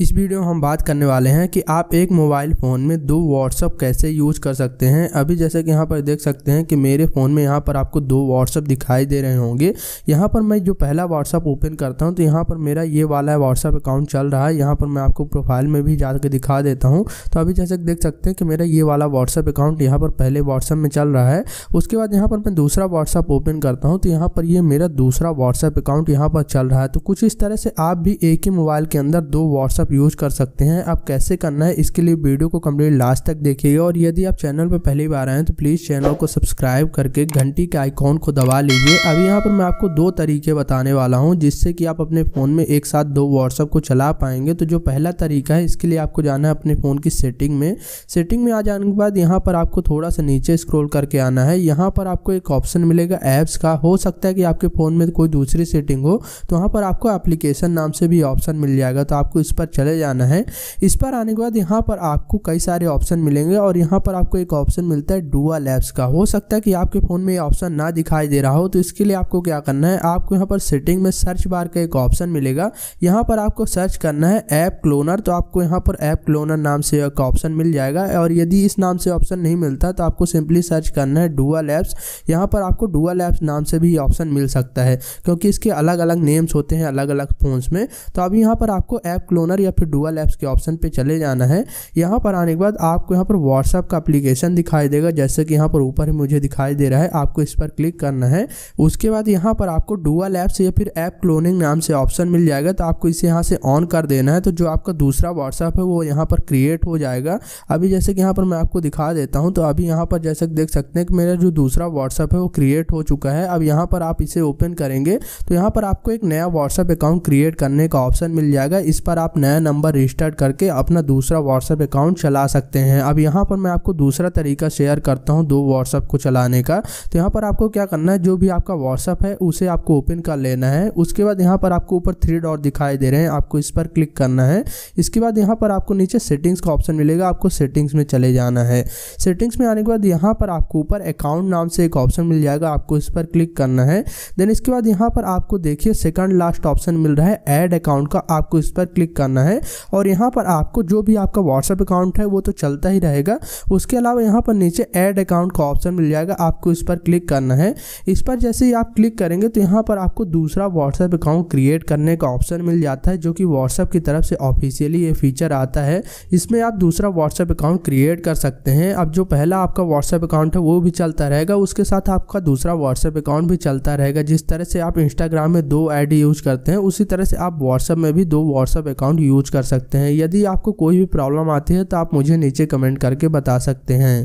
इस वीडियो में हम बात करने वाले हैं कि आप एक मोबाइल फ़ोन में दो व्हाट्सअप कैसे यूज़ कर सकते हैं। अभी जैसे कि यहाँ पर देख सकते हैं कि मेरे फ़ोन में यहाँ पर आपको दो व्हाट्सअप दिखाई दे रहे होंगे। यहाँ पर मैं जो पहला व्हाट्सअप ओपन करता हूँ तो यहाँ पर मेरा ये वाला व्हाट्सअप अकाउंट चल रहा है। यहाँ पर मैं आपको प्रोफ़ाइल में भी जाकर दिखा देता हूँ। तो अभी जैसे देख सकते हैं कि मेरा ये वाला व्हाट्सअप अकाउंट यहाँ पर पहले व्हाट्सअप में चल रहा है। उसके बाद यहाँ पर मैं दूसरा व्हाट्सअप ओपन करता हूँ तो यहाँ पर ये मेरा दूसरा व्हाट्सअप अकाउंट यहाँ पर चल रहा है। तो कुछ इस तरह से आप भी एक ही मोबाइल के अंदर दो व्हाट्सअप यूज़ कर सकते हैं। हैं आप कैसे करना है, इसके लिए वीडियो को कंप्लीट लास्ट तक देखिएगा और यदि आप चैनल पर पहली बार आए तो प्लीज़ चैनल को सब्सक्राइब करके घंटी के आइकॉन को दबा लीजिए। अब यहाँ पर मैं आपको दो तरीके बताने वाला हूँ, जिससे कि आप अपने फ़ोन में एक साथ दो व्हाट्सअप को चला पाएँगे। तो जो पहला तरीका है, इसके लिए आपको जाना है अपने फ़ोन की सेटिंग में। सेटिंग में आ जाने के बाद यहाँ पर आपको थोड़ा सा नीचे स्क्रोल करके आना है। यहाँ पर आपको एक ऑप्शन मिलेगा ऐप्स का। हो सकता है कि आपके फ़ोन में कोई दूसरी सेटिंग हो तो वहाँ पर आपको एप्लीकेशन नाम से भी ऑप्शन मिल जाएगा। तो आपको इस पर चले जाना है। इस पर आने के बाद यहाँ पर आपको कई सारे ऑप्शन मिलेंगे और यहाँ पर आपको एक ऑप्शन मिलता है डुअल ऐप्स का। हो सकता है कि आपके फ़ोन में ये ऑप्शन ना दिखाई दे रहा हो तो इसके लिए आपको क्या करना है? आपको यहाँ पर सेटिंग में सर्च बार का एक ऑप्शन मिलेगा। यहाँ पर आपको सर्च करना है ऐप क्लोनर तो आपको यहाँ पर ऐप क्लोनर नाम से एक ऑप्शन मिल जाएगा। और यदि इस नाम से ऑप्शन नहीं मिलता तो आपको सिंपली सर्च करना है डुअल ऐप्स यहाँ पर आपको डुअल ऐप्स नाम से भी ऑप्शन मिल सकता है, क्योंकि इसके अलग अलग नेम्स होते हैं अलग अलग फोन्स में। तो अभी यहाँ पर आपको ऐप क्लोनर या फिर डुअल ऐप्स के ऑप्शन पे चले जाना है। यहाँ पर आने के बाद आपको यहाँ पर व्हाट्सअप का एप्लीकेशन दिखाई देगा, जैसे कि यहाँ पर ऊपर ही मुझे दिखाई दे रहा है, आपको इस पर क्लिक करना है। उसके बाद यहाँ पर आपको डुअल ऐप्स या फिर ऐप क्लोनिंग नाम से ऑप्शन मिल जाएगा तो आपको इसे यहाँ से ऑन कर देना है। तो जो आपका दूसरा व्हाट्सअप है, वो यहाँ पर क्रिएट हो जाएगा। अभी जैसे कि यहाँ पर मैं आपको दिखा देता हूँ तो अभी यहाँ पर जैसे देख सकते हैं कि मेरा जो दूसरा व्हाट्सअप है, वो क्रिएट हो चुका है। अब यहाँ पर आप इसे ओपन करेंगे तो यहाँ पर आपको एक नया व्हाट्सअप अकाउंट क्रिएट करने का ऑप्शन मिल जाएगा। इस पर आप नया नंबर रजिस्टर्ड करके अपना दूसरा व्हाट्सएप अकाउंट चला सकते हैं। अब यहाँ पर मैं आपको दूसरा तरीका शेयर करता हूँ दो व्हाट्सअप को चलाने का। तो यहाँ पर आपको क्या करना है, जो भी आपका व्हाट्सअप है, उसे आपको ओपन कर लेना है। उसके बाद यहाँ पर आपको ऊपर थ्री डॉट दिखाई दे रहे हैं, आपको इस पर क्लिक करना है। इसके बाद यहाँ पर आपको नीचे सेटिंग्स का ऑप्शन मिलेगा, आपको सेटिंग्स में चले जाना है। सेटिंग्स में आने के बाद यहाँ पर आपको ऊपर अकाउंट नाम से एक ऑप्शन मिल जाएगा, आपको इस पर क्लिक करना है। देन इसके बाद यहाँ पर आपको देखिए सेकंड लास्ट ऑप्शन मिल रहा है ऐड अकाउंट का, आपको इस पर क्लिक करना है और यहाँ पर आपको जो भी आपका व्हाट्सएप अकाउंट है, वो तो चलता ही रहेगा। उसके अलावा यहाँ पर नीचे ऐड अकाउंट का ऑप्शन मिल जाएगा, आपको इस पर क्लिक करना है। इस पर जैसे ही आप क्लिक करेंगे तो यहाँ पर आपको दूसरा व्हाट्सएप अकाउंट क्रिएट करने का ऑप्शन मिल जाता है, जो कि व्हाट्सएप की तरफ़ से ऑफिशियली ये फीचर आता है। इसमें आप दूसरा व्हाट्सएप अकाउंट क्रिएट कर सकते हैं। अब जो पहला आपका व्हाट्सएप अकाउंट है, वो भी चलता रहेगा। उसके साथ आपका दूसरा व्हाट्सएप अकाउंट भी चलता रहेगा। जिस तरह से आप इंस्टाग्राम में दो आई यूज़ करते हैं, उसी तरह से आप व्हाट्सएप में भी दो व्हाट्सएप अकाउंट यूज़ कर सकते हैं। यदि आपको कोई भी प्रॉब्लम आती है तो आप मुझे नीचे कमेंट करके बता सकते हैं।